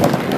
Thank you.